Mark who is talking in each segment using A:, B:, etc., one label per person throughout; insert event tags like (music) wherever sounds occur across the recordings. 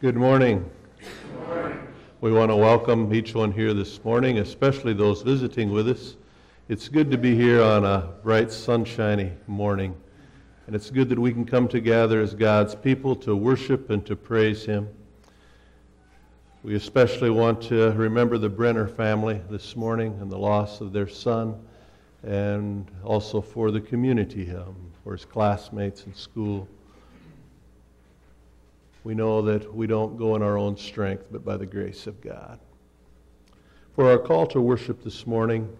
A: Good morning. Good morning. We want to welcome each one here this morning, especially those visiting with us. It's good to be here on a bright, sunshiny morning. And it's good that we can come together as God's people to worship and to praise Him. We especially want to remember the Brenner family this morning and the loss of their son, and also for the community, um, for his classmates in school. We know that we don't go in our own strength, but by the grace of God. For our call to worship this morning,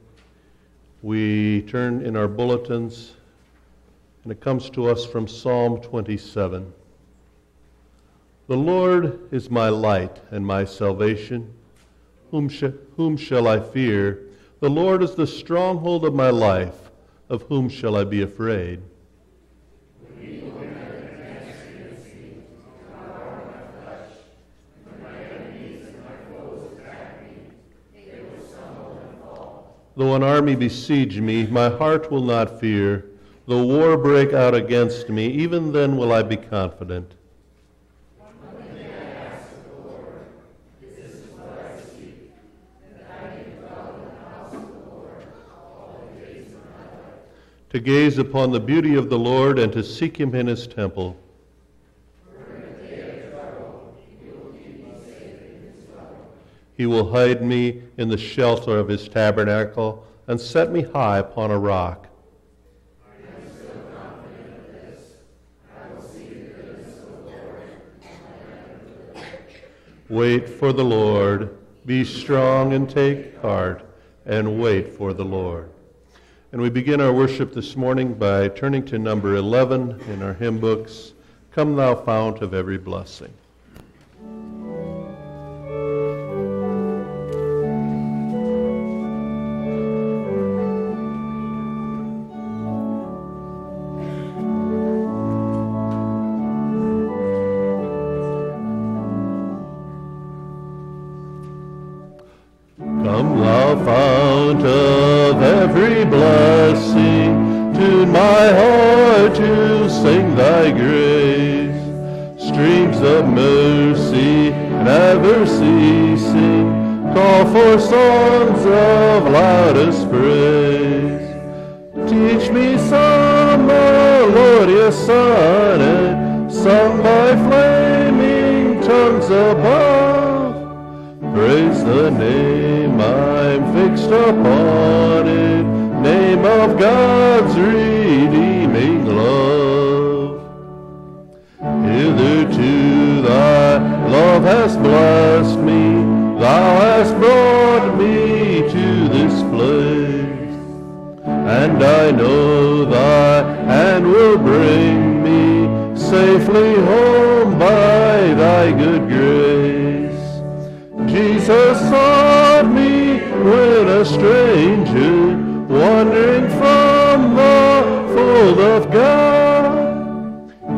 A: we turn in our bulletins, and it comes to us from Psalm 27. The Lord is my light and my salvation. Whom, sh- whom shall I fear? The Lord is the stronghold of my life. Of whom shall I be afraid? Though an army besiege me, my heart will not fear. Though war break out against me, even then will I be confident. to gaze upon the beauty of the Lord and to seek him in his temple. He will hide me in the shelter of his tabernacle and set me high upon a rock. Wait for the Lord. Be strong and take heart, and wait for the Lord. And we begin our worship this morning by turning to number 11 in our hymn books Come, Thou Fount of Every Blessing. Name of God's redeeming love. Hitherto thy love has blessed me, thou hast brought me to this place. And I know thy hand will bring me safely home by thy good grace. Jesus sought me when a stranger,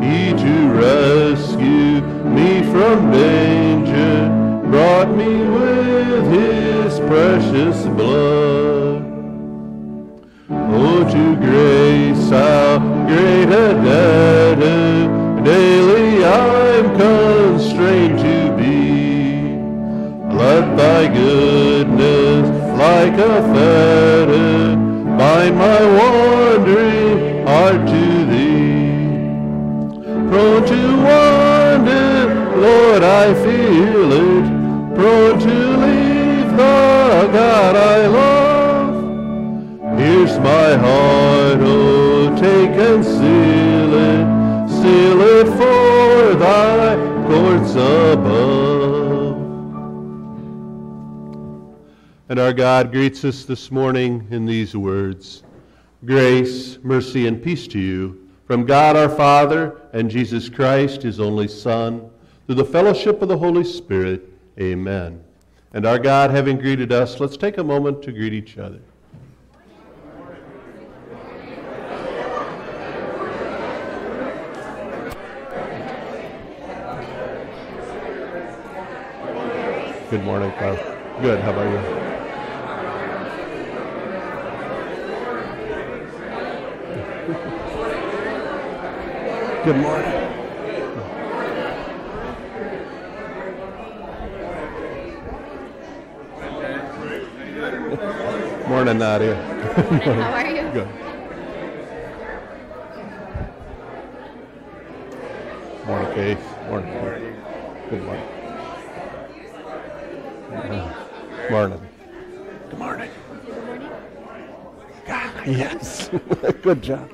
A: He to rescue me from danger brought me with his precious blood. Above. And our God greets us this morning in these words Grace, mercy, and peace to you from God our Father and Jesus Christ, his only Son, through the fellowship of the Holy Spirit. Amen. And our God, having greeted us, let's take a moment to greet each other. Good morning, Kyle. Good. How about you? Good morning. morning, Nadia. morning.
B: How are you?
A: Good. Morning, Kate. Morning. Good morning. Morning. Good morning. Good morning. Yes. (laughs) Good job.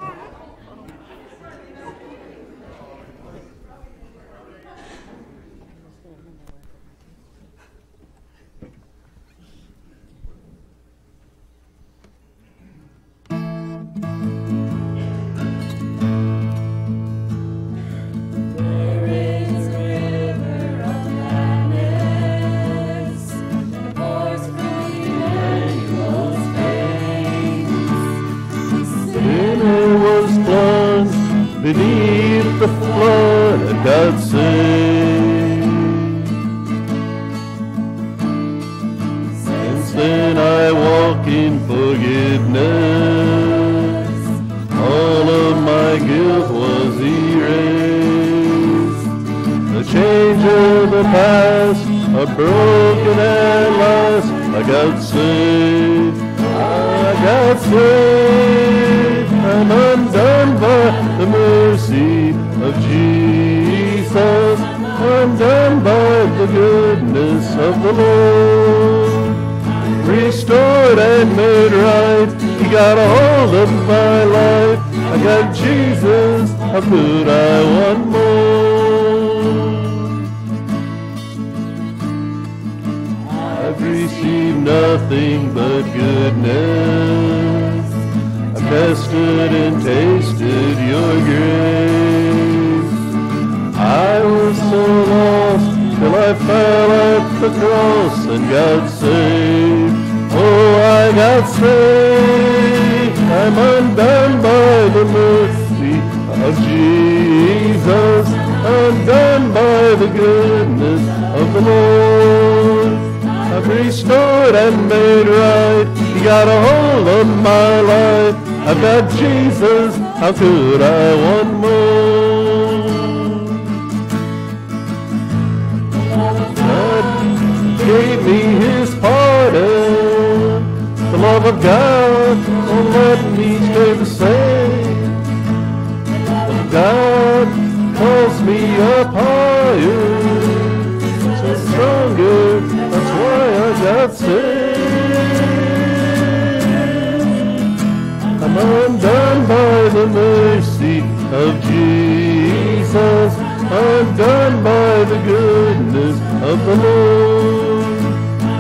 A: says, I'm done by the goodness of the Lord.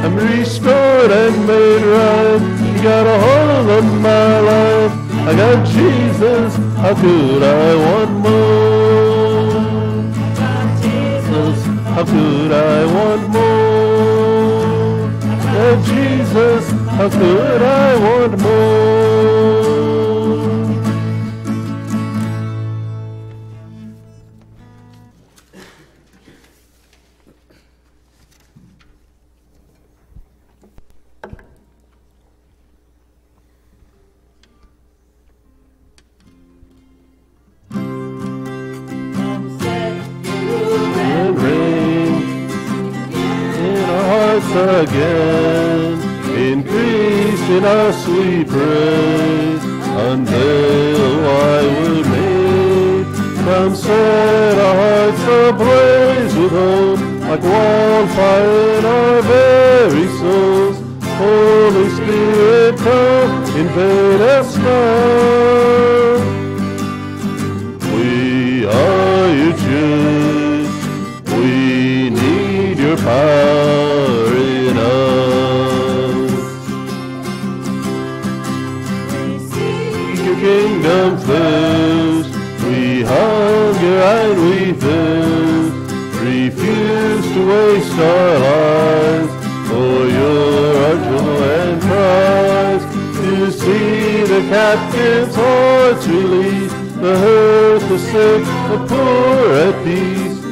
A: I'm restored and made right. He got a hold of my life. I got Jesus. How could I want more? Jesus, how could I want more? Jesus, how could I want more? Northeast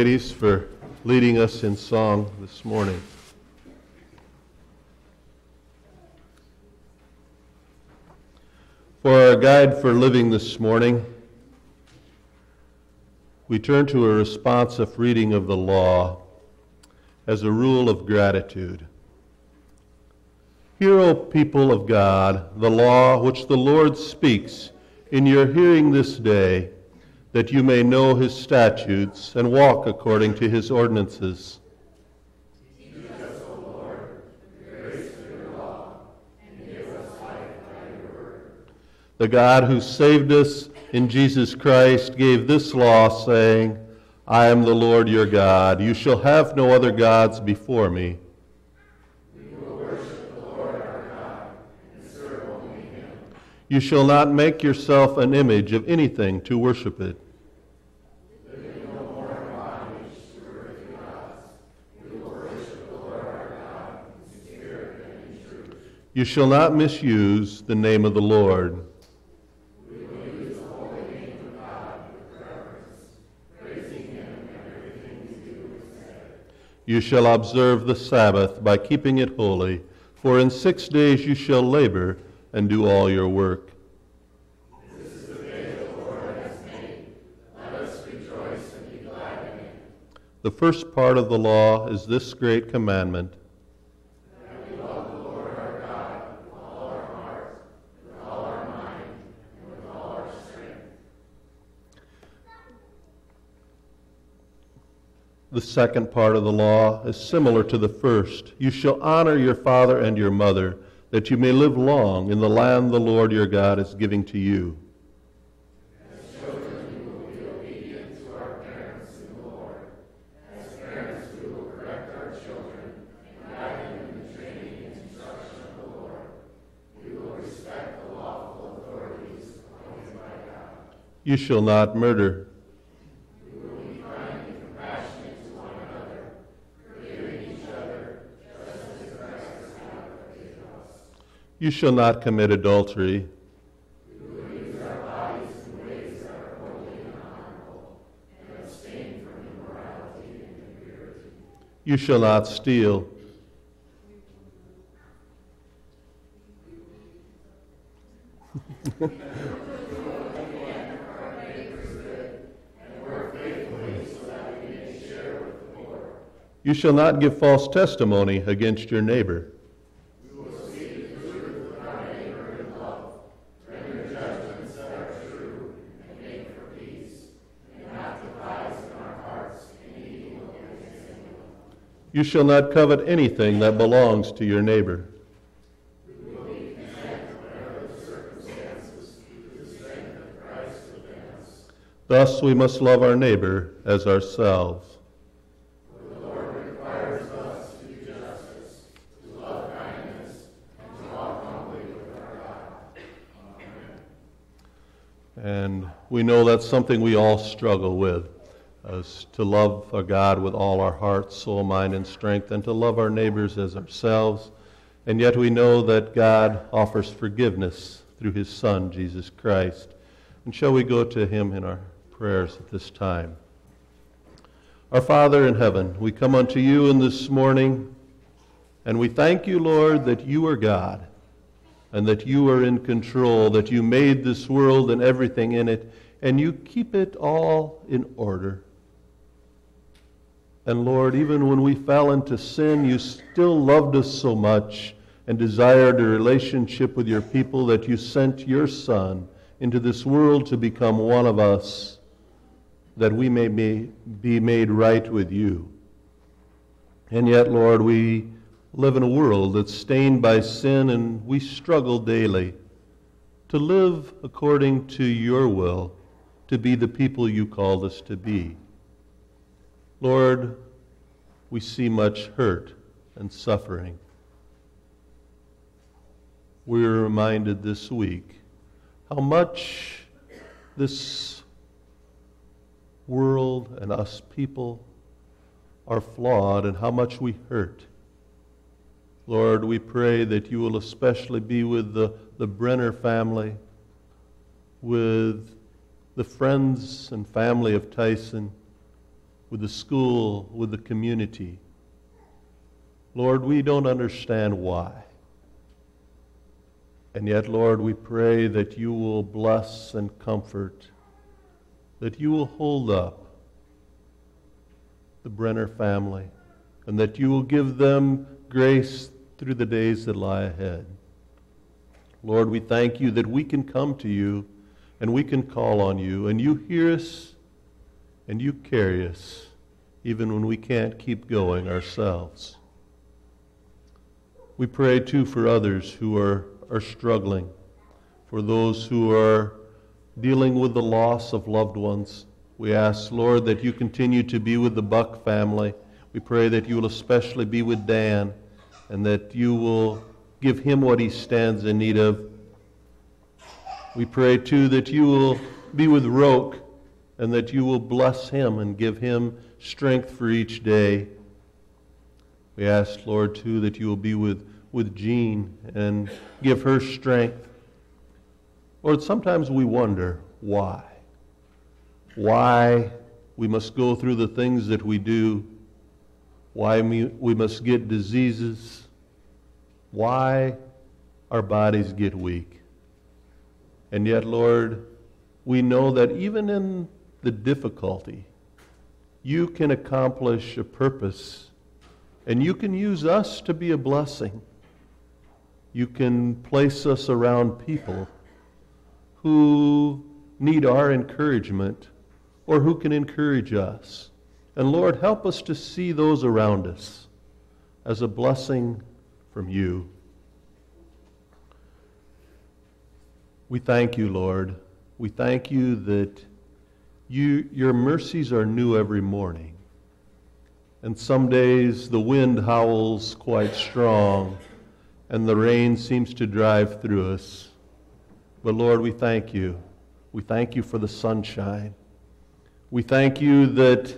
A: ladies, for leading us in song this morning. For our guide for living this morning, we turn to a responsive reading of the law as a rule of gratitude. Hear, O people of God, the law which the Lord speaks in your hearing this day, that you may know his statutes and walk according to his ordinances. The God who saved us in Jesus Christ gave this law, saying, I am the Lord your God. You shall have no other gods before me. You shall not make yourself an image of anything to worship it. You shall not misuse the name of the Lord. You shall observe the Sabbath by keeping it holy, for in six days you shall labor and do all your work. Let us joyful and be glad in him. The first part of the law is this great commandment. We love the Lord our God with all our with all our and with all our strength. The second part of the law is similar to the first. You shall honor your father and your mother, that you may live long in the land the Lord your God is giving to you. As children, we will be obedient to our parents in the Lord. As parents, we will correct our children, in the training and instruction of the Lord. We will respect the lawful authorities of my God. You shall not murder. You shall not commit adultery. You shall not steal. You shall not give false testimony against your neighbor. You shall not covet anything that belongs to your neighbor. Thus we must love our neighbor as ourselves. And we know that's something we all struggle with, is to love our God with all our heart, soul, mind, and strength, and to love our neighbors as ourselves. And yet we know that God offers forgiveness through his Son, Jesus Christ. And shall we go to him in our prayers at this time? Our Father in heaven, we come unto you in this morning, and we thank you, Lord, that you are God, and that you are in control, that you made this world and everything in it, and you keep it all in order. And Lord, even when we fell into sin, you still loved us so much and desired a relationship with your people that you sent your Son into this world to become one of us that we may be made right with you. And yet, Lord, we live in a world that's stained by sin, and we struggle daily to live according to your will, to be the people you called us to be. Lord, we see much hurt and suffering. We're reminded this week how much this world and us people are flawed and how much we hurt. Lord, we pray that you will especially be with the, the Brenner family, with the friends and family of Tyson, with the school, with the community. Lord, we don't understand why. And yet, Lord, we pray that you will bless and comfort that you will hold up the Brenner family and that you will give them grace through the days that lie ahead. Lord, we thank you that we can come to you and we can call on you, and you hear us and you carry us even when we can't keep going ourselves. We pray too for others who are, are struggling, for those who are dealing with the loss of loved ones. We ask, Lord, that you continue to be with the Buck family. We pray that you will especially be with Dan and that you will give him what he stands in need of. We pray, too, that you will be with Roke and that you will bless him and give him strength for each day. We ask, Lord, too, that you will be with, with Jean and give her strength. Lord, sometimes we wonder why. Why we must go through the things that we do, why we must get diseases, why our bodies get weak. And yet, Lord, we know that even in the difficulty, you can accomplish a purpose, and you can use us to be a blessing. You can place us around people who need our encouragement or who can encourage us. And Lord, help us to see those around us as a blessing from you. We thank you, Lord. We thank you that you, your mercies are new every morning. And some days the wind howls quite strong and the rain seems to drive through us. But Lord, we thank you. We thank you for the sunshine. We thank you that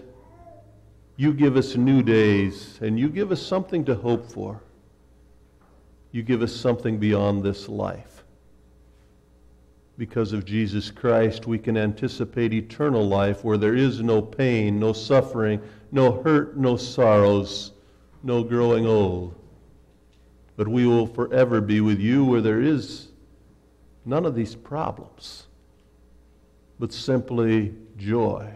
A: you give us new days and you give us something to hope for. You give us something beyond this life. Because of Jesus Christ, we can anticipate eternal life where there is no pain, no suffering, no hurt, no sorrows, no growing old. But we will forever be with you where there is none of these problems, but simply joy.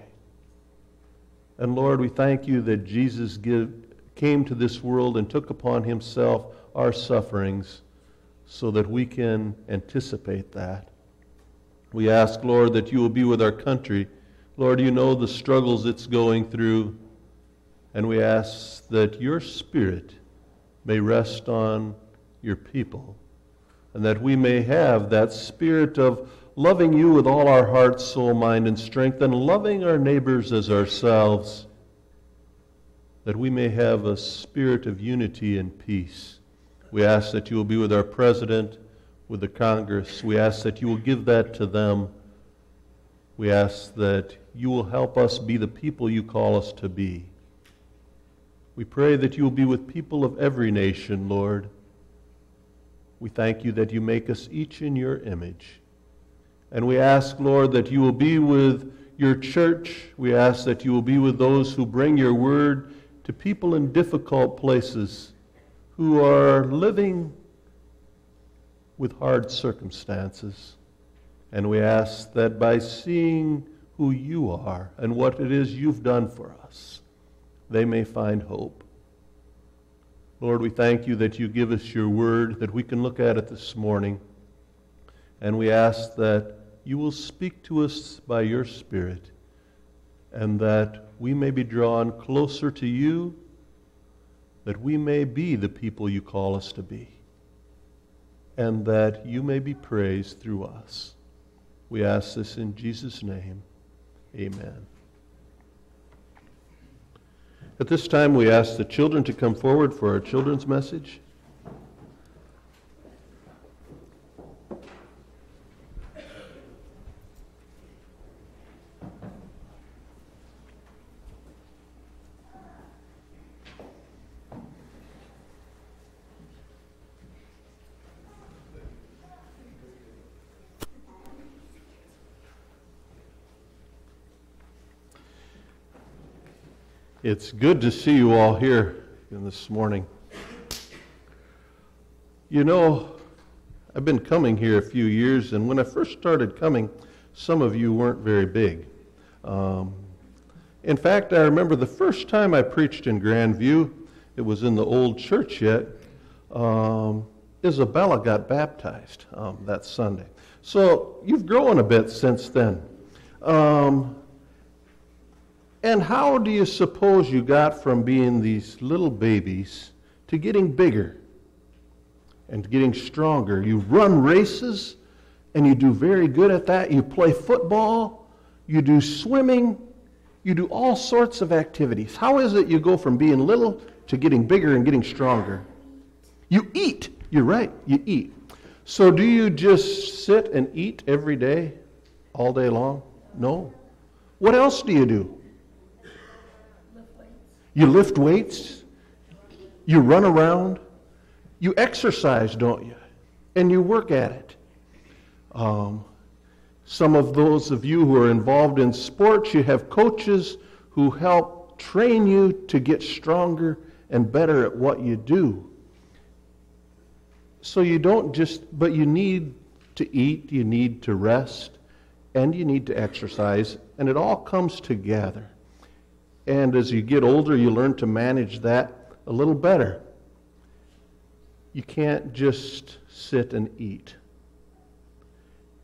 A: And Lord, we thank you that Jesus give, came to this world and took upon himself our sufferings so that we can anticipate that. We ask, Lord, that you will be with our country. Lord, you know the struggles it's going through. And we ask that your spirit may rest on your people and that we may have that spirit of loving you with all our heart, soul, mind, and strength, and loving our neighbors as ourselves, that we may have a spirit of unity and peace. We ask that you will be with our president, with the Congress. We ask that you will give that to them. We ask that you will help us be the people you call us to be. We pray that you will be with people of every nation, Lord We thank you that you make us each in your image. And we ask, Lord, that you will be with your church. We ask that you will be with those who bring your word to people in difficult places who are living with hard circumstances. And we ask that by seeing who you are and what it is you've done for us, they may find hope. Lord, we thank you that you give us your word, that we can look at it this morning. And we ask that you will speak to us by your Spirit, and that we may be drawn closer to you, that we may be the people you call us to be, and that you may be praised through us. We ask this in Jesus' name. Amen. At this time, we ask the children to come forward for our children's message. It's good to see you all here in this morning. You know, I've been coming here a few years, and when I first started coming, some of you weren't very big. Um, in fact, I remember the first time I preached in Grandview, it was in the old church yet. Um, Isabella got baptized um, that Sunday. So you've grown a bit since then. Um, and how do you suppose you got from being these little babies to getting bigger and getting stronger? You run races and you do very good at that. You play football, you do swimming, you do all sorts of activities. How is it you go from being little to getting bigger and getting stronger? You eat. You're right, you eat. So do you just sit and eat every day, all day long? No. What else do you do? You lift weights. You run around. You exercise, don't you? And you work at it. Um, some of those of you who are involved in sports, you have coaches who help train you to get stronger and better at what you do. So you don't just, but you need to eat, you need to rest, and you need to exercise, and it all comes together. And as you get older, you learn to manage that a little better. You can't just sit and eat.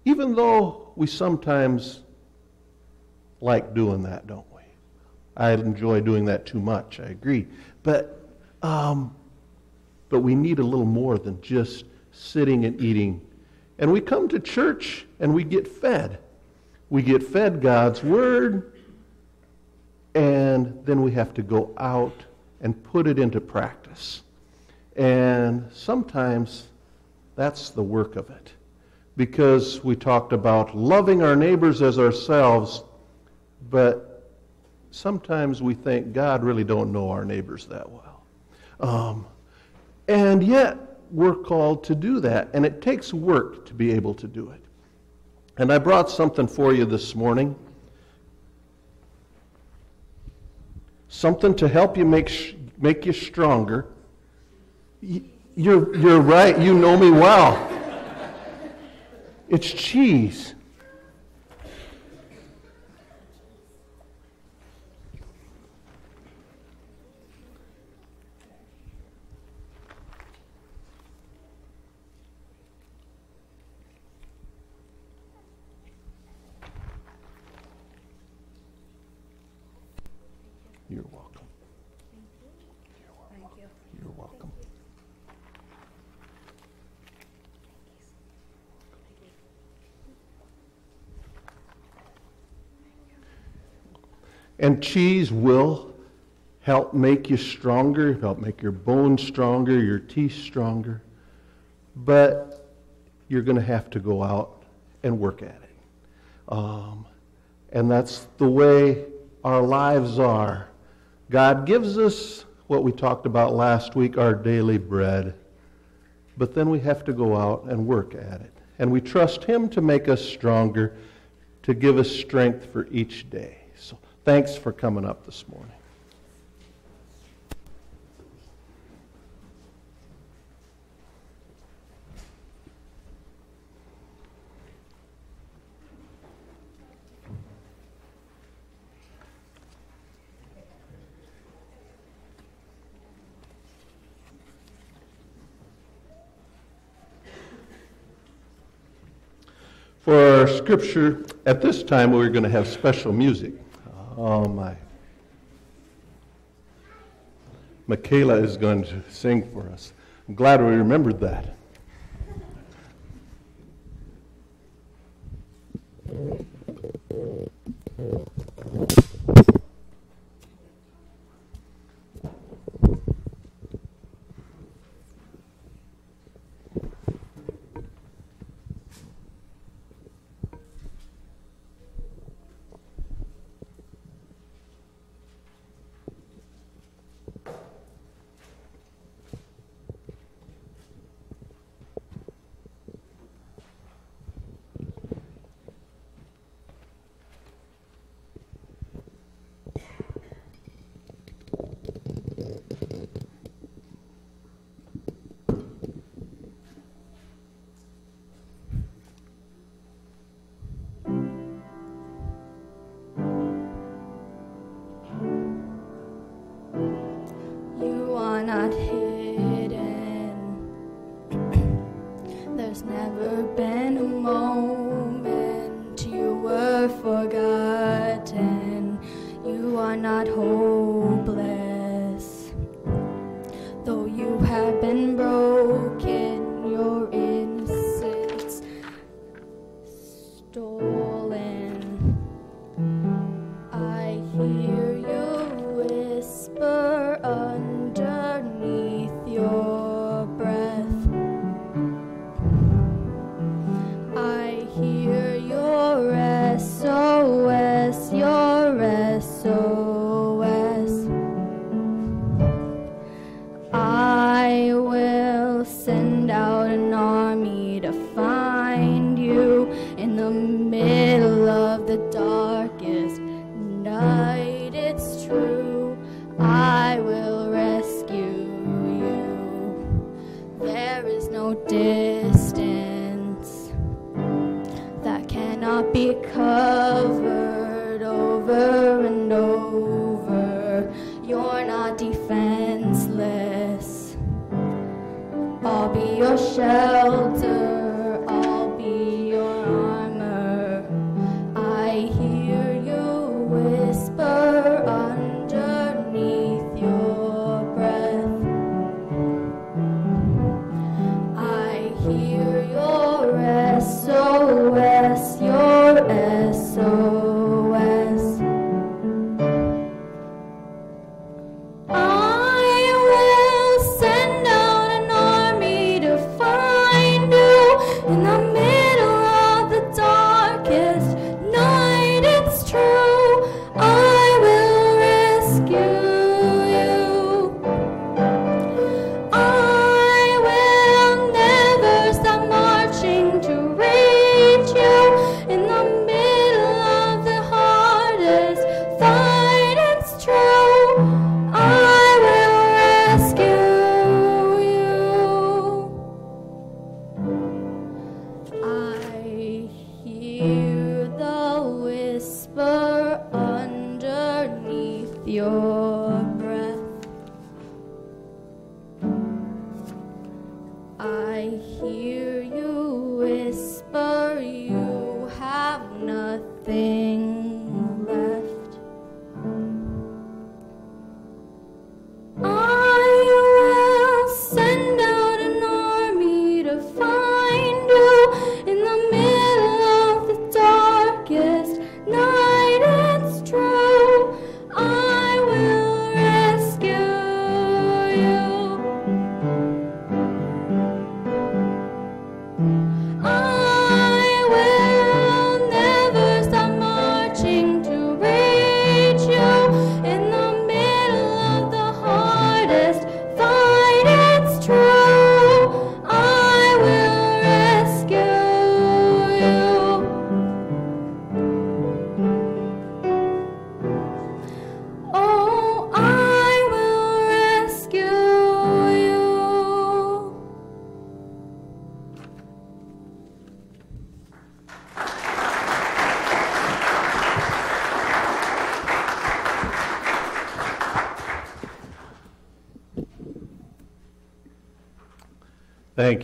A: Even though we sometimes like doing that, don't we? I enjoy doing that too much, I agree. But, um, but we need a little more than just sitting and eating. And we come to church and we get fed. We get fed God's Word and then we have to go out and put it into practice. And sometimes that's the work of it. Because we talked about loving our neighbors as ourselves, but sometimes we think God really don't know our neighbors that well. Um, and yet, we're called to do that, and it takes work to be able to do it. And I brought something for you this morning. Something to help you make, make you stronger. You're, you're right. You know me well. It's cheese. And cheese will help make you stronger, help make your bones stronger, your teeth stronger. But you're going to have to go out and work at it. Um, and that's the way our lives are. God gives us what we talked about last week, our daily bread.
B: But then we have to go out and work at it. And we trust Him to make us stronger, to give us strength for each day. Thanks for coming up this morning. For our scripture, at this time we're going to have special music my. Michaela is going to sing for us. I'm glad we remembered that.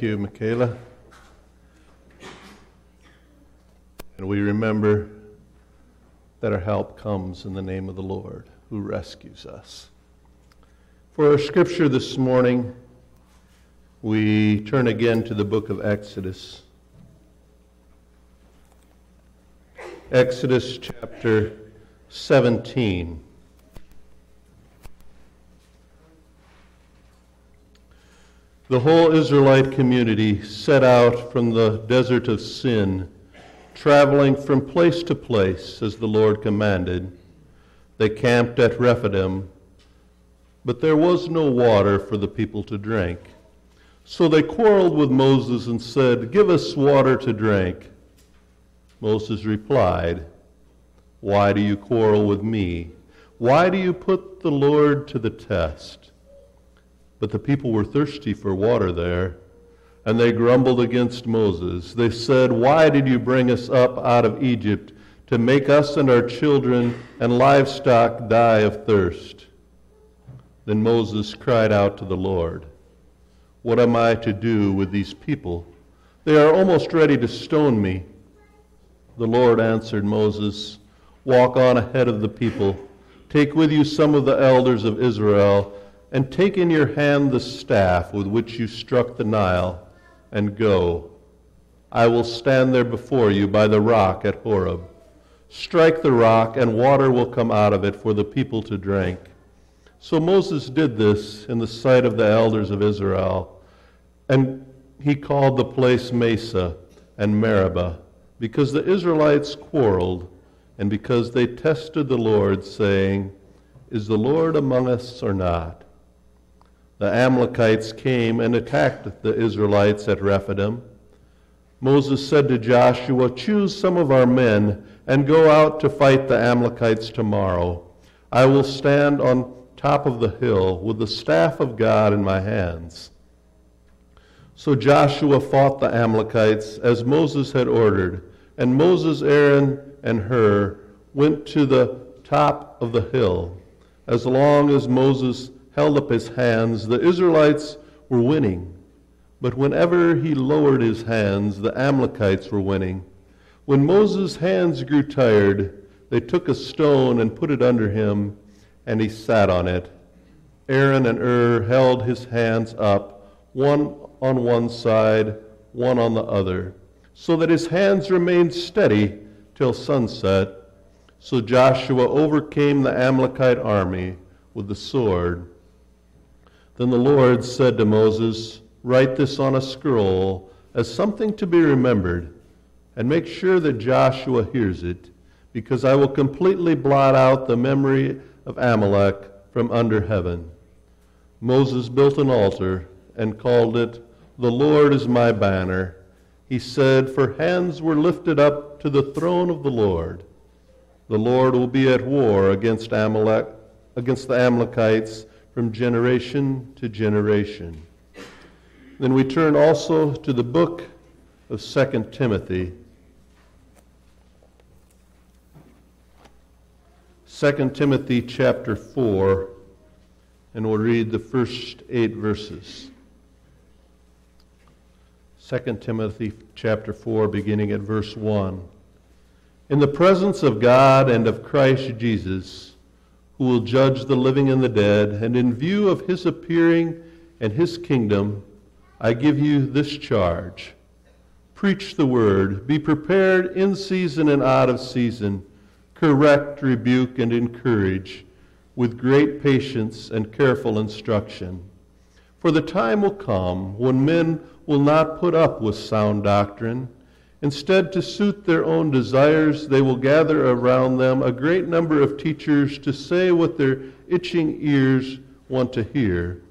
A: You, Michaela. And we remember that our help comes in the name of the Lord who rescues us. For our scripture this morning, we turn again to the book of Exodus. Exodus chapter 17. The whole Israelite community set out from the desert of Sin, traveling from place to place as the Lord commanded. They camped at Rephidim, but there was no water for the people to drink. So they quarreled with Moses and said, Give us water to drink. Moses replied, Why do you quarrel with me? Why do you put the Lord to the test? But the people were thirsty for water there, and they grumbled against Moses. They said, Why did you bring us up out of Egypt to make us and our children and livestock die of thirst? Then Moses cried out to the Lord, What am I to do with these people? They are almost ready to stone me. The Lord answered Moses, Walk on ahead of the people. Take with you some of the elders of Israel and take in your hand the staff with which you struck the Nile, and go. I will stand there before you by the rock at Horeb. Strike the rock, and water will come out of it for the people to drink. So Moses did this in the sight of the elders of Israel, and he called the place Massah and Meribah, because the Israelites quarreled, and because they tested the Lord, saying, Is the Lord among us or not? The Amalekites came and attacked the Israelites at Rephidim. Moses said to Joshua, Choose some of our men and go out to fight the Amalekites tomorrow. I will stand on top of the hill with the staff of God in my hands. So Joshua fought the Amalekites as Moses had ordered, and Moses, Aaron, and Hur went to the top of the hill. As long as Moses held up his hands, the Israelites were winning. But whenever he lowered his hands, the Amalekites were winning. When Moses' hands grew tired, they took a stone and put it under him, and he sat on it. Aaron and Hur held his hands up, one on one side, one on the other, so that his hands remained steady till sunset. So Joshua overcame the Amalekite army with the sword. Then the Lord said to Moses, Write this on a scroll as something to be remembered, and make sure that Joshua hears it, because I will completely blot out the memory of Amalek from under heaven. Moses built an altar and called it, The Lord is my banner. He said, For hands were lifted up to the throne of the Lord. The Lord will be at war against Amalek, against the Amalekites from generation to generation. Then we turn also to the book of 2 Timothy. 2 Timothy chapter 4, and we'll read the first eight verses. 2 Timothy chapter 4, beginning at verse 1. In the presence of God and of Christ Jesus, who will judge the living and the dead, and in view of his appearing and his kingdom, I give you this charge. Preach the word. Be prepared in season and out of season. Correct, rebuke, and encourage with great patience and careful instruction. For the time will come when men will not put up with sound doctrine Instead, to suit their own desires, they will gather around them a great number of teachers to say what their itching ears want to hear.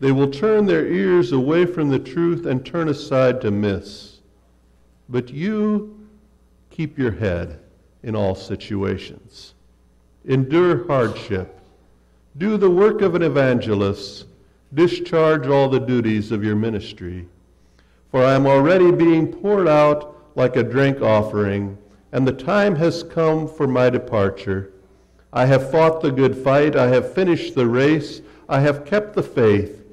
A: They will turn their ears away from the truth and turn aside to myths. But you keep your head in all situations. Endure hardship. Do the work of an evangelist. Discharge all the duties of your ministry. For I am already being poured out like a drink offering, and the time has come for my departure. I have fought the good fight, I have finished the race, I have kept the faith.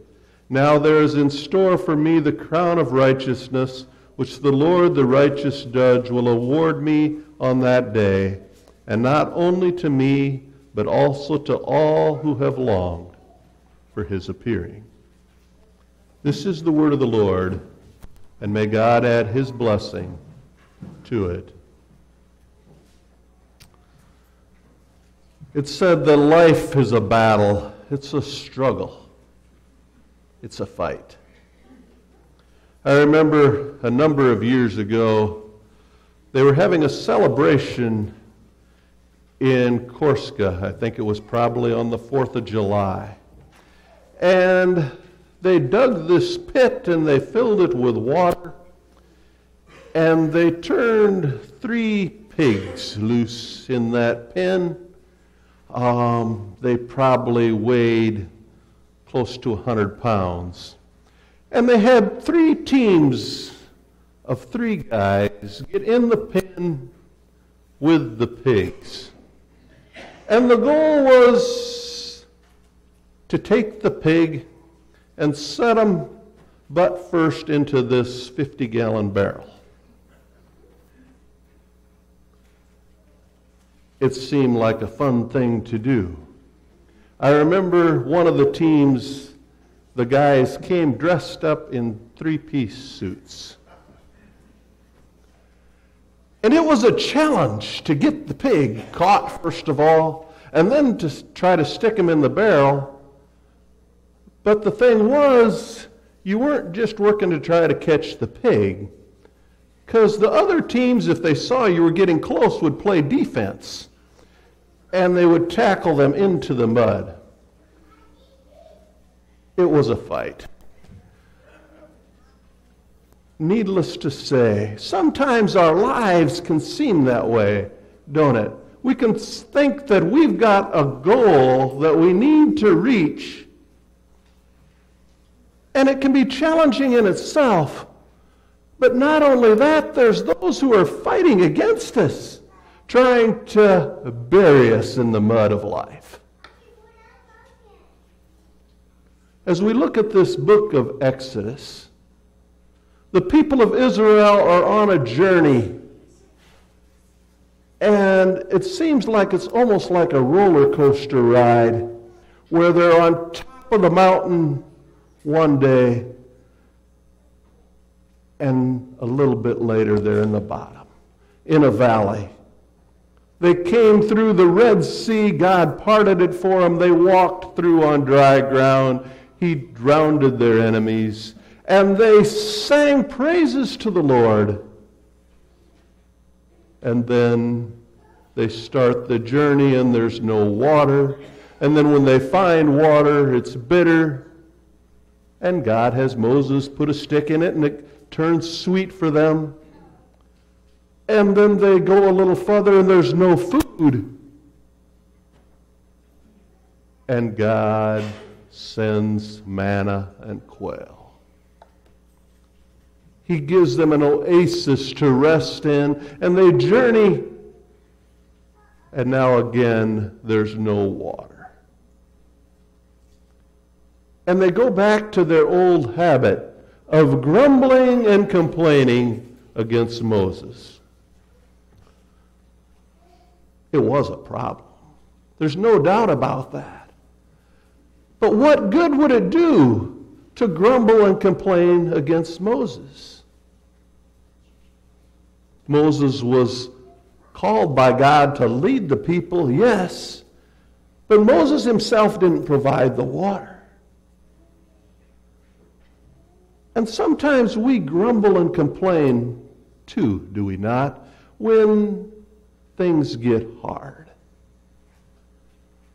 A: Now there is in store for me the crown of righteousness, which the Lord, the righteous judge, will award me on that day, and not only to me, but also to all who have longed for his appearing. This is the word of the Lord, and may God add his blessing to it. It's said that life is a battle, it's a struggle, it's a fight. I remember a number of years ago, they were having a celebration in Corsica. I think it was probably on the 4th of July. And they dug this pit and they filled it with water. And they turned three pigs loose in that pen. Um, they probably weighed close to 100 pounds. And they had three teams of three guys get in the pen with the pigs. And the goal was to take the pig and set him butt first into this 50 gallon barrel. It seemed like a fun thing to do. I remember one of the teams, the guys came dressed up in three piece suits. And it was a challenge to get the pig caught, first of all, and then to try to stick him in the barrel. But the thing was, you weren't just working to try to catch the pig, because the other teams, if they saw you were getting close, would play defense, and they would tackle them into the mud. It was a fight. Needless to say, sometimes our lives can seem that way, don't it? We can think that we've got a goal that we need to reach, and it can be challenging in itself. But not only that, there's those who are fighting against us, trying to bury us in the mud of life. As we look at this book of Exodus, the people of Israel are on a journey. And it seems like it's almost like a roller coaster ride where they're on top of the mountain one day and a little bit later they're in the bottom, in a valley. They came through the Red Sea. God parted it for them. They walked through on dry ground. He drowned their enemies and they sang praises to the Lord. And then they start the journey, and there's no water. And then when they find water, it's bitter. And God has Moses put a stick in it, and it turns sweet for them. And then they go a little further, and there's no food. And God sends manna and quail. He gives them an oasis to rest in, and they journey. And now again, there's no water. And they go back to their old habit of grumbling and complaining against Moses. It was a problem. There's no doubt about that. But what good would it do to grumble and complain against Moses? Moses was called by God to lead the people, yes, but Moses himself didn't provide the water. And sometimes we grumble and complain too, do we not, when things get hard.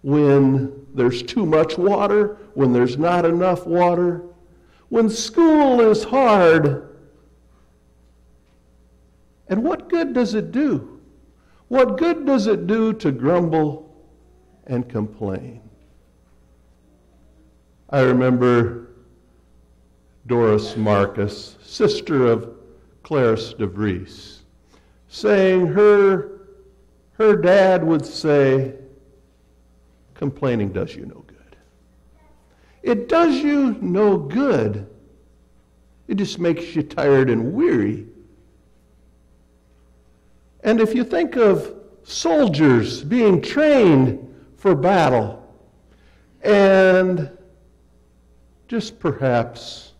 A: When there's too much water, when there's not enough water, when school is hard, and what good does it do? What good does it do to grumble and complain? I remember Doris Marcus, sister of Clarice de Vries, saying her, her dad would say, complaining does you no good. It does you no good. It just makes you tired and weary. And if you think of soldiers being trained for battle, and just perhaps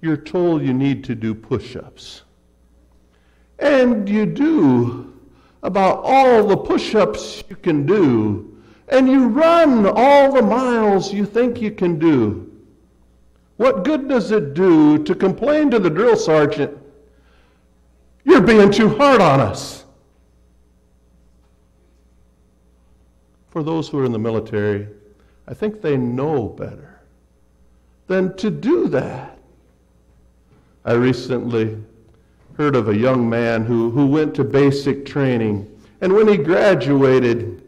A: you're told you need to do push ups. And you do about all the push ups you can do. And you run all the miles you think you can do. What good does it do to complain to the drill sergeant, you're being too hard on us? For those who are in the military, I think they know better than to do that. I recently heard of a young man who, who went to basic training, and when he graduated,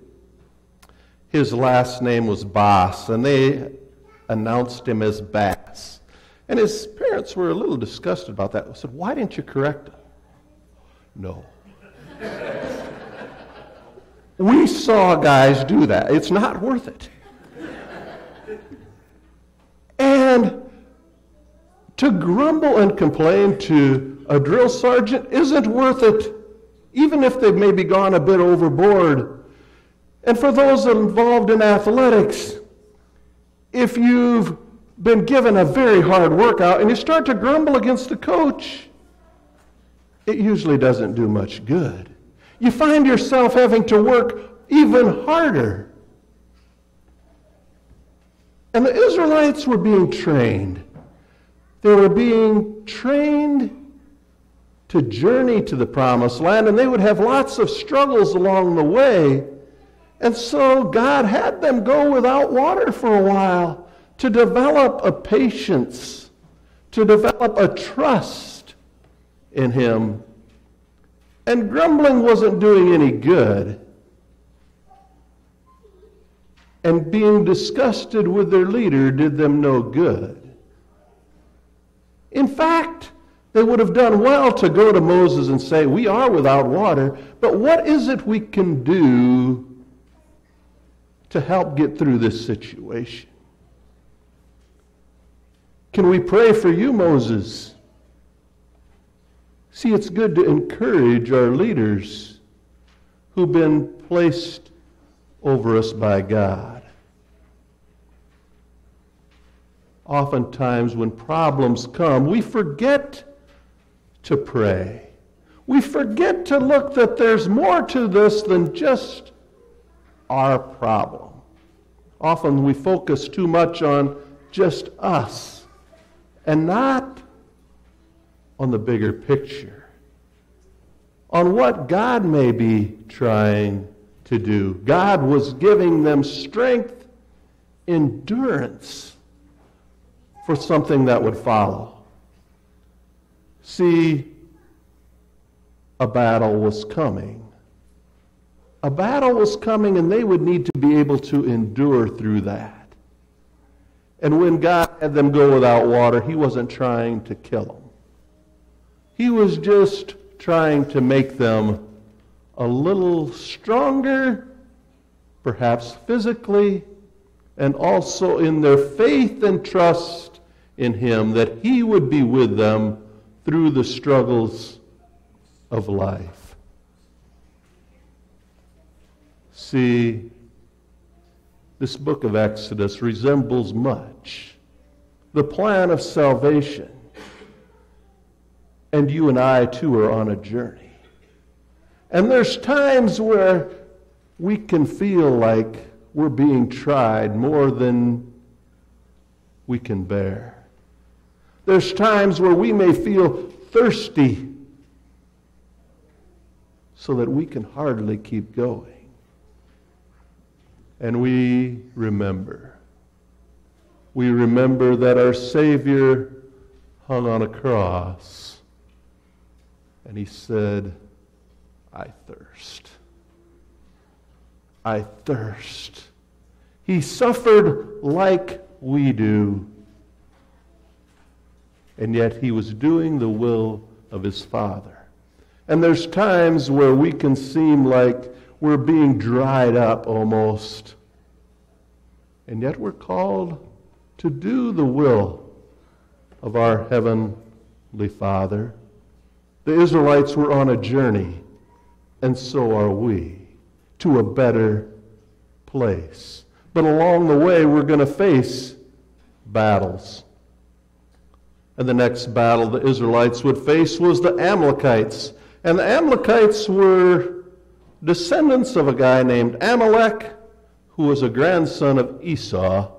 A: his last name was Boss, and they announced him as Bass. And his parents were a little disgusted about that. They said, Why didn't you correct him? No. we saw guys do that. It's not worth it. and to grumble and complain to a drill sergeant isn't worth it, even if they've maybe gone a bit overboard. And for those involved in athletics, if you've been given a very hard workout and you start to grumble against the coach, it usually doesn't do much good. You find yourself having to work even harder. And the Israelites were being trained. They were being trained to journey to the promised land, and they would have lots of struggles along the way. And so God had them go without water for a while to develop a patience, to develop a trust in Him. And grumbling wasn't doing any good. And being disgusted with their leader did them no good. In fact, they would have done well to go to Moses and say, We are without water, but what is it we can do to help get through this situation. Can we pray for you, Moses? See, it's good to encourage our leaders who've been placed over us by God. Oftentimes, when problems come, we forget to pray. We forget to look that there's more to this than just our problem. Often we focus too much on just us and not on the bigger picture, on what God may be trying to do. God was giving them strength, endurance for something that would follow. See, a battle was coming a battle was coming and they would need to be able to endure through that. And when God had them go without water, he wasn't trying to kill them. He was just trying to make them a little stronger, perhaps physically, and also in their faith and trust in him that he would be with them through the struggles of life. See, this book of Exodus resembles much the plan of salvation. And you and I, too, are on a journey. And there's times where we can feel like we're being tried more than we can bear. There's times where we may feel thirsty so that we can hardly keep going and we remember. We remember that our Savior hung on a cross and he said, I thirst. I thirst. He suffered like we do, and yet he was doing the will of his Father. And there's times where we can seem like we're being dried up almost. And yet we're called to do the will of our Heavenly Father. The Israelites were on a journey, and so are we, to a better place. But along the way, we're going to face battles. And the next battle the Israelites would face was the Amalekites. And the Amalekites were descendants of a guy named Amalek, who was a grandson of Esau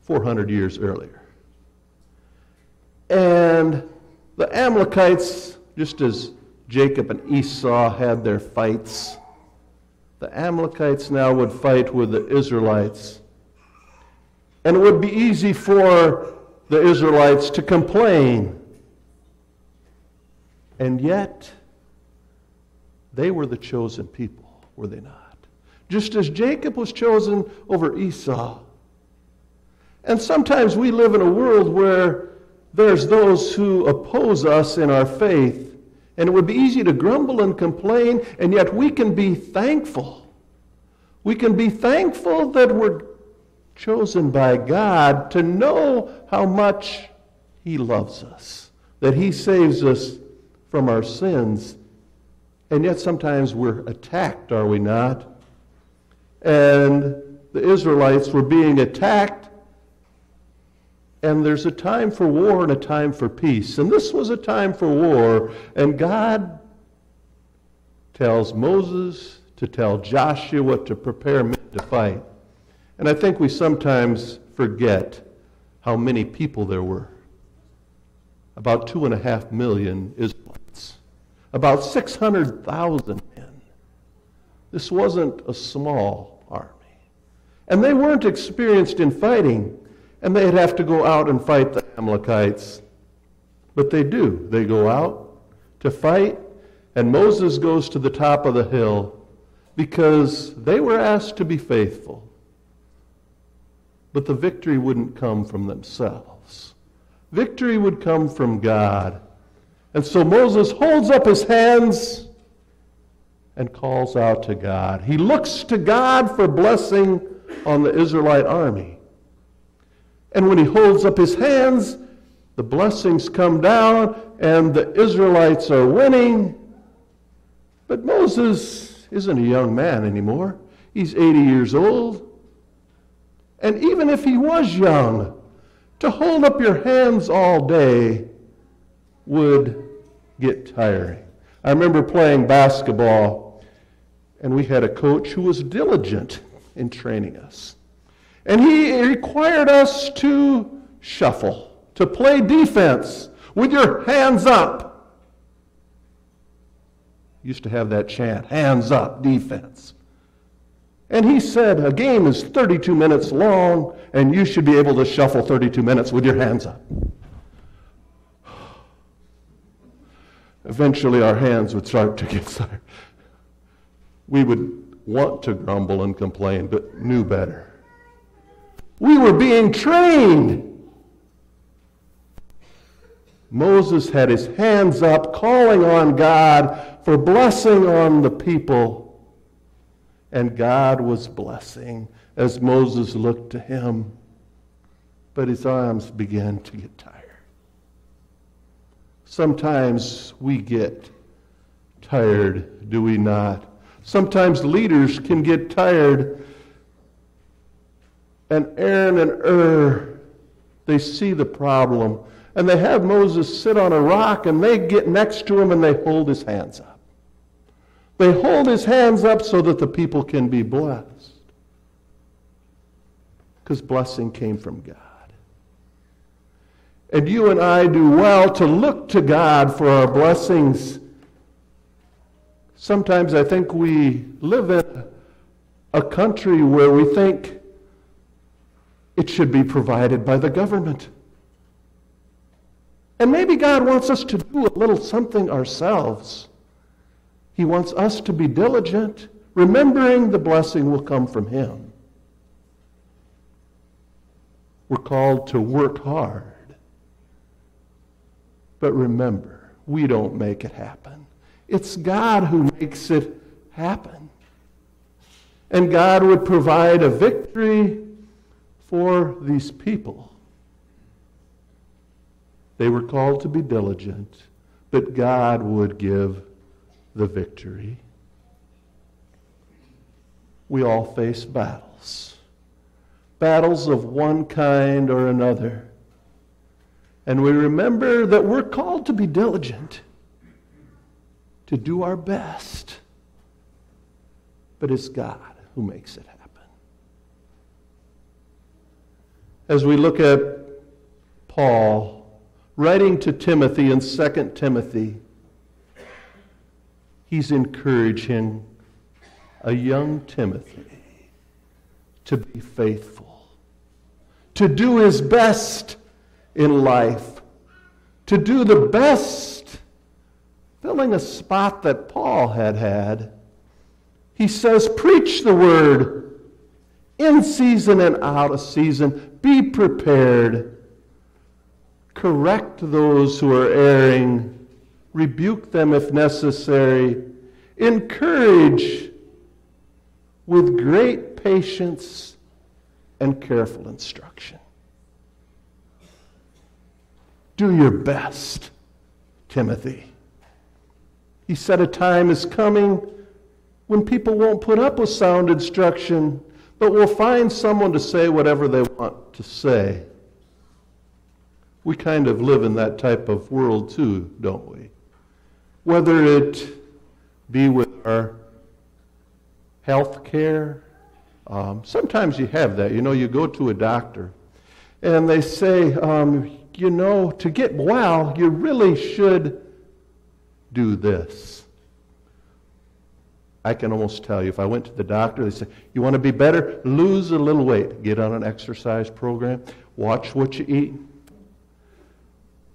A: 400 years earlier. And the Amalekites, just as Jacob and Esau had their fights, the Amalekites now would fight with the Israelites. And it would be easy for the Israelites to complain. And yet, they were the chosen people, were they not? Just as Jacob was chosen over Esau. And sometimes we live in a world where there's those who oppose us in our faith. And it would be easy to grumble and complain, and yet we can be thankful. We can be thankful that we're chosen by God to know how much He loves us, that He saves us from our sins. And yet sometimes we're attacked, are we not? And the Israelites were being attacked, and there's a time for war and a time for peace. And this was a time for war, and God tells Moses to tell Joshua to prepare men to fight. And I think we sometimes forget how many people there were. About two and a half million Israelites. About 600,000 men. This wasn't a small army. And they weren't experienced in fighting, and they'd have to go out and fight the Amalekites. But they do. They go out to fight, and Moses goes to the top of the hill because they were asked to be faithful. But the victory wouldn't come from themselves. Victory would come from God. And so Moses holds up his hands and calls out to God. He looks to God for blessing on the Israelite army. And when he holds up his hands, the blessings come down and the Israelites are winning. But Moses isn't a young man anymore. He's 80 years old. And even if he was young, to hold up your hands all day would get tiring. I remember playing basketball, and we had a coach who was diligent in training us. And he required us to shuffle, to play defense with your hands up. Used to have that chant, hands up, defense. And he said, a game is 32 minutes long, and you should be able to shuffle 32 minutes with your hands up. Eventually, our hands would start to get (laughs) tired. We would want to grumble and complain, but knew better. We were being trained. Moses had his hands up, calling on God for blessing on the people and God was blessing as Moses looked to him. But his arms began to get tired. Sometimes we get tired, do we not? Sometimes leaders can get tired. And Aaron and Hur, they see the problem. And they have Moses sit on a rock and they get next to him and they hold his hands up. They hold his hands up so that the people can be blessed. Because blessing came from God. And you and I do well to look to God for our blessings. Sometimes I think we live in a country where we think it should be provided by the government. And maybe God wants us to do a little something ourselves. He wants us to be diligent, remembering the blessing will come from Him. We're called to work hard. But remember, we don't make it happen. It's God who makes it happen. And God would provide a victory for these people. They were called to be diligent, but God would give the victory. We all face battles, battles of one kind or another. And we remember that we're called to be diligent, to do our best. But it's God who makes it happen. As we look at Paul writing to Timothy in 2 Timothy, he's encouraging a young Timothy to be faithful, to do his best in life, to do the best, filling a spot that Paul had had. He says, Preach the word in season and out of season. Be prepared. Correct those who are erring. Rebuke them if necessary. Encourage with great patience and careful instruction. Do your best, Timothy. He said a time is coming when people won't put up with sound instruction, but will find someone to say whatever they want to say. We kind of live in that type of world too, don't we? Whether it be with our health care, um, sometimes you have that. You know, you go to a doctor and they say, um, you know, to get well, you really should do this. I can almost tell you, if I went to the doctor, they say, You want to be better? Lose a little weight. Get on an exercise program. Watch what you eat.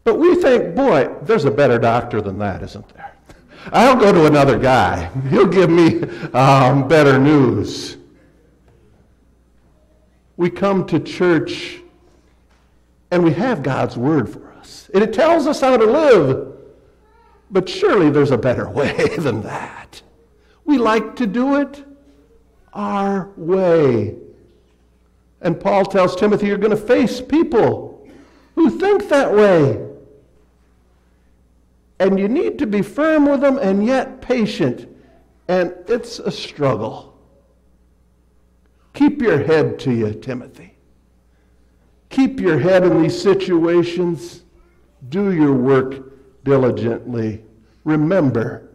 A: But we think, boy, there's a better doctor than that, isn't there? I'll go to another guy. He'll give me um, better news. We come to church and we have God's word for us. And it tells us how to live. But surely there's a better (laughs) way than that. We like to do it our way. And Paul tells Timothy, you're going to face people who think that way. And you need to be firm with them and yet patient. And it's a struggle. Keep your head to you, Timothy. Keep your head in these situations. Do your work diligently. Remember,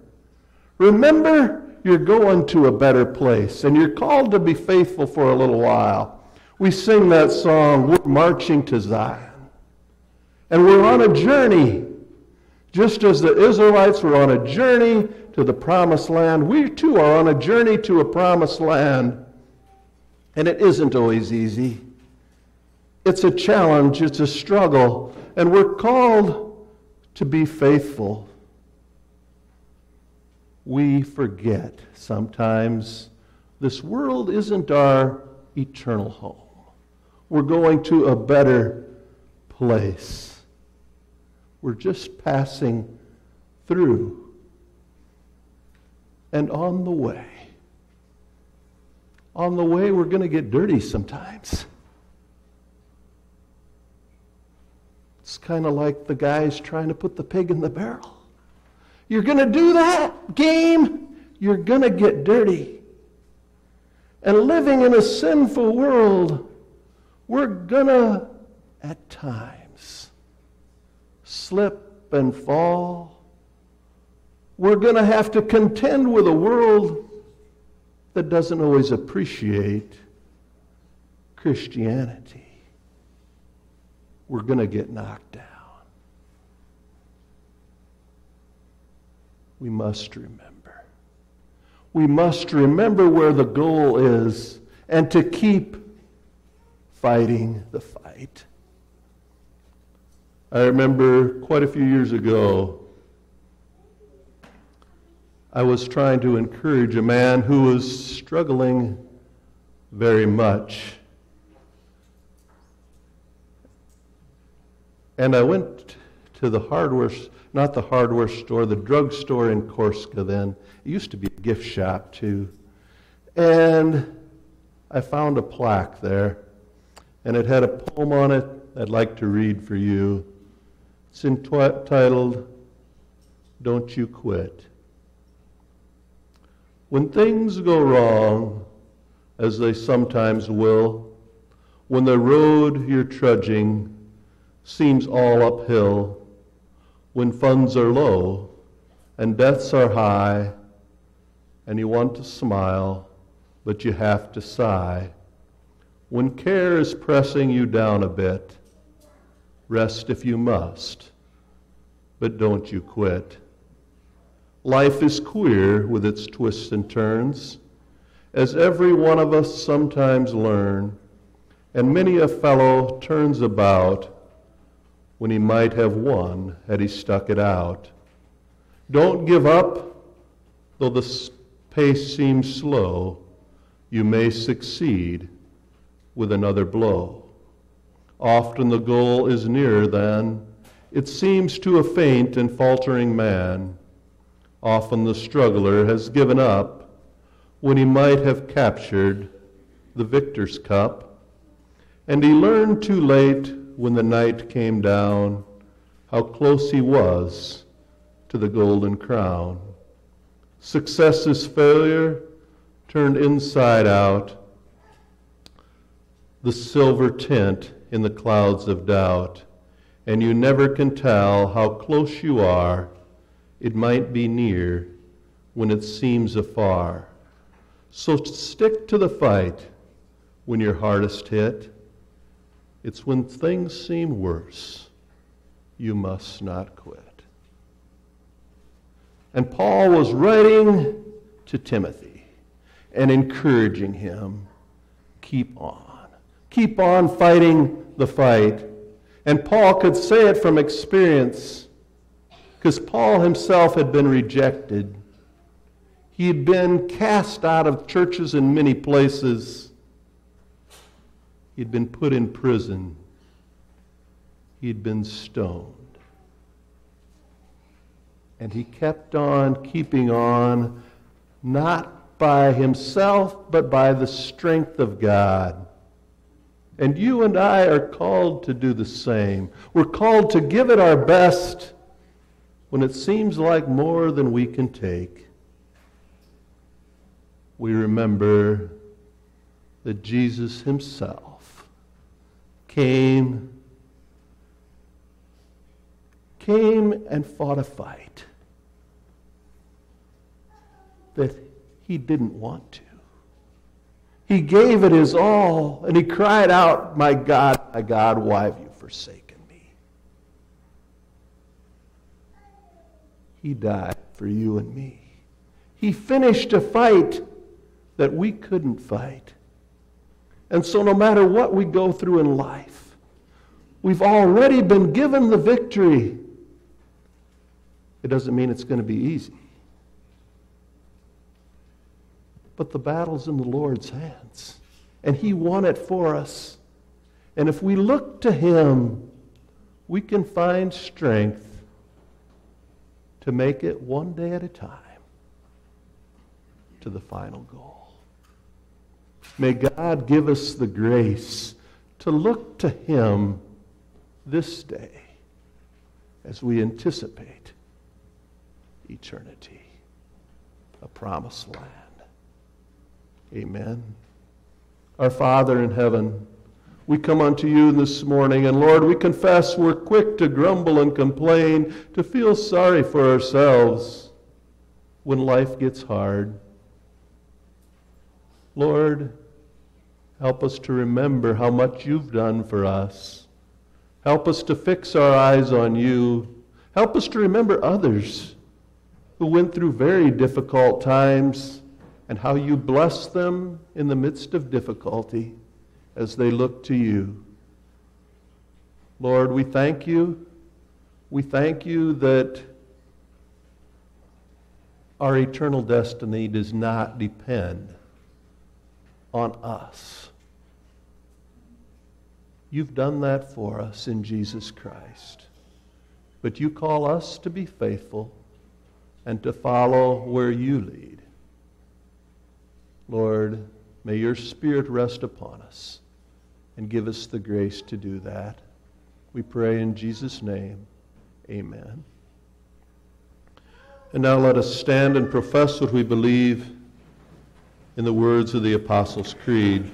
A: remember you're going to a better place and you're called to be faithful for a little while. We sing that song, We're Marching to Zion. And we're on a journey. Just as the Israelites were on a journey to the promised land, we too are on a journey to a promised land. And it isn't always easy. It's a challenge, it's a struggle, and we're called to be faithful. We forget sometimes this world isn't our eternal home. We're going to a better place. We're just passing through. And on the way, on the way, we're going to get dirty sometimes. It's kind of like the guys trying to put the pig in the barrel. You're going to do that game, you're going to get dirty. And living in a sinful world, we're going to, at times, slip and fall. We're going to have to contend with a world that doesn't always appreciate Christianity we're going to get knocked down. We must remember. We must remember where the goal is and to keep fighting the fight. I remember quite a few years ago, I was trying to encourage a man who was struggling very much And I went to the hardware, not the hardware store, the drugstore in Corsica then. It used to be a gift shop too. And I found a plaque there. and it had a poem on it I'd like to read for you. It's entitled, Don't You Quit. When things go wrong, as they sometimes will, when the road you're trudging seems all uphill, when funds are low and debts are high, and you want to smile, but you have to sigh. When care is pressing you down a bit, rest if you must, but don't you quit. Life is queer with its twists and turns, as every one of us sometimes learn, and many a fellow turns about when he might have won had he stuck it out. Don't give up, though the pace seems slow, you may succeed with another blow. Often the goal is nearer than it seems to a faint and faltering man. Often the struggler has given up when he might have captured the victor's cup. And he learned too late when the night came down how close he was to the golden crown. Success is failure turned inside out, the silver tint in the clouds of doubt, and you never can tell how close you are. It might be near when it seems afar. So stick to the fight when you're hardest hit. It's when things seem worse, you must not quit. And Paul was writing to Timothy and encouraging him keep on. Keep on fighting the fight. And Paul could say it from experience because Paul himself had been rejected. He had been cast out of churches in many places. He had been put in prison. He had been stoned. And he kept on keeping on, not by himself, but by the strength of God. And you and I are called to do the same. We're called to give it our best when it seems like more than we can take. We remember that Jesus himself came came and fought a fight that he didn't want to. He gave it his all, and he cried out, My God, my God, why have you forsaken me? He died for you and me. He finished a fight that we couldn't fight. And so, no matter what we go through in life, we've already been given the victory. It doesn't mean it's going to be easy. But the battle's in the Lord's hands. And He won it for us. And if we look to Him, we can find strength to make it one day at a time to the final goal. May God give us the grace to look to Him this day as we anticipate eternity, a promised land. Amen. Our Father in heaven, we come unto you this morning, and Lord, we confess we're quick to grumble and complain, to feel sorry for ourselves when life gets hard. Lord, help us to remember how much you've done for us. Help us to fix our eyes on you. Help us to remember others who went through very difficult times and how you bless them in the midst of difficulty as they look to you. Lord, we thank you. We thank you that our eternal destiny does not depend on us. You've done that for us in Jesus Christ. But you call us to be faithful and to follow where you lead. Lord, may your Spirit rest upon us and give us the grace to do that. We pray in Jesus' name. Amen. And now let us stand and profess what we believe in the words of the Apostles' Creed.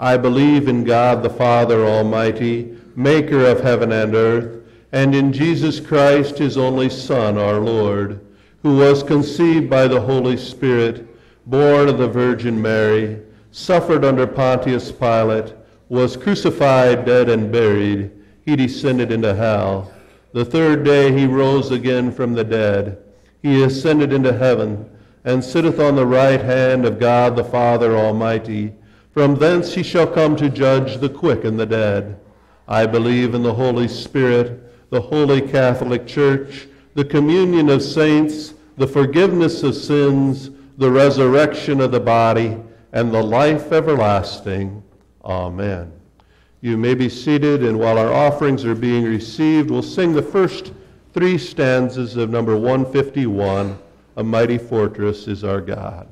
A: I believe in God the Father Almighty, maker of heaven and earth, and in Jesus Christ, his only Son, our Lord, who was conceived by the Holy Spirit, born of the Virgin Mary, suffered under Pontius Pilate, was crucified, dead, and buried. He descended into hell. The third day he rose again from the dead. He ascended into heaven, and sitteth on the right hand of God the Father Almighty. From thence he shall come to judge the quick and the dead. I believe in the Holy Spirit, the holy Catholic Church, the communion of saints, the forgiveness of sins, the resurrection of the body, and the life everlasting. Amen. You may be seated, and while our offerings are being received, we'll sing the first three stanzas of number 151 A Mighty Fortress is Our God.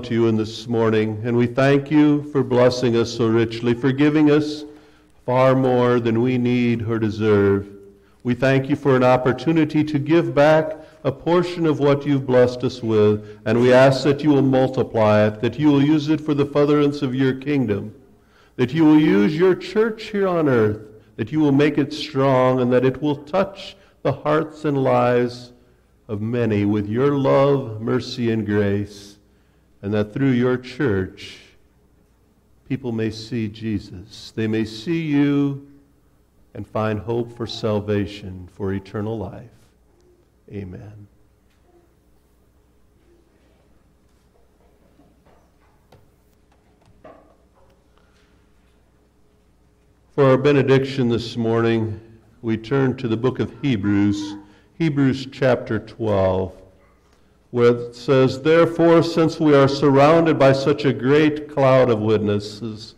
A: Come unto you in this morning, and we thank you for blessing us so richly, for giving us far more than we need or deserve. We thank you for an opportunity to give back a portion of what you've blessed us with, and we ask that you will multiply it, that you will use it for the furtherance of your kingdom, that you will use your church here on earth, that you will make it strong, and that it will touch the hearts and lives of many with your love, mercy, and grace, and that through your church, people may see Jesus. They may see you and find hope for salvation, for eternal life. Amen. For our benediction this morning, we turn to the book of Hebrews, Hebrews chapter 12, where it says, Therefore, since we are surrounded by such a great cloud of witnesses,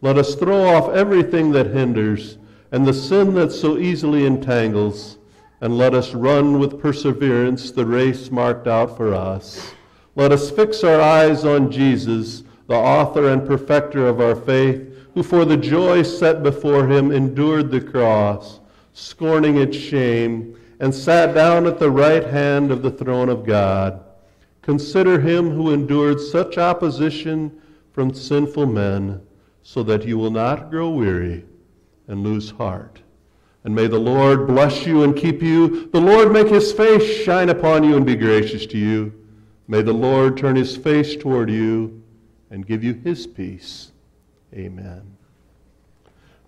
A: let us throw off everything that hinders and the sin that so easily entangles, and let us run with perseverance the race marked out for us. Let us fix our eyes on Jesus, the author and perfecter of our faith, who for the joy set before him endured the cross, scorning its shame, and sat down at the right hand of the throne of God. Consider him who endured such opposition from sinful men, so that you will not grow weary and lose heart. And may the Lord bless you and keep you. The Lord make his face shine upon you and be gracious to you. May the Lord turn his face toward you and give you his peace. Amen.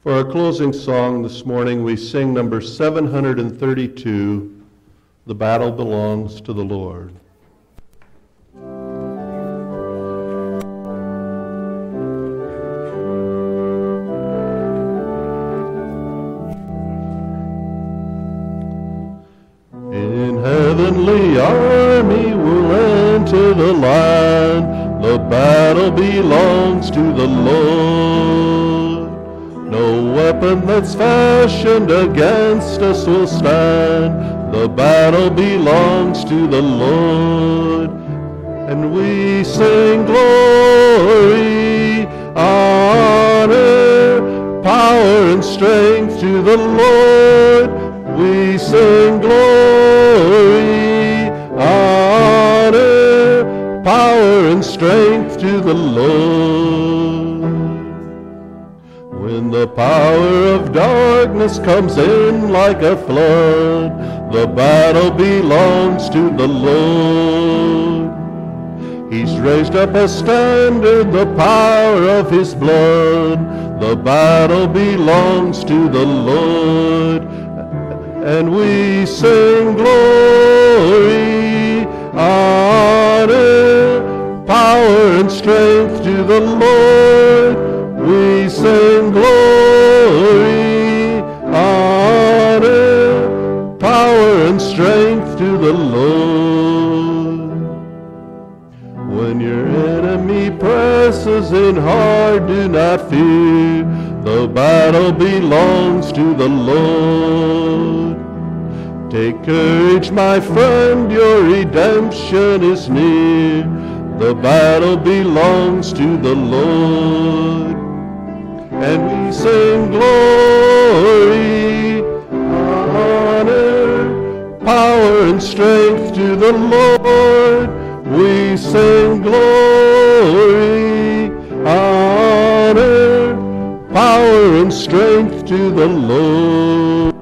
A: For our closing song this morning, we sing number 732 The Battle Belongs to the Lord. In heavenly army we'll enter the line. The battle belongs to the Lord. No weapon that's fashioned against us will stand. The battle belongs to the Lord. And we sing glory, honor, power, and strength to the Lord. We sing glory, honor, power, and strength to the Lord. Power of darkness comes in like a flood, the battle belongs to the Lord. He's raised up a standard, the power of his blood. The battle belongs to the Lord. And we sing glory, honor, power, and strength to the Lord. We sing glory, and strength to the Lord. When your enemy presses in hard, do not fear. The battle belongs to the Lord. Take courage, my friend, your redemption is near. The battle belongs to the Lord. And we sing glory, power, and strength to the Lord. We sing glory, honor, power, and strength to the Lord.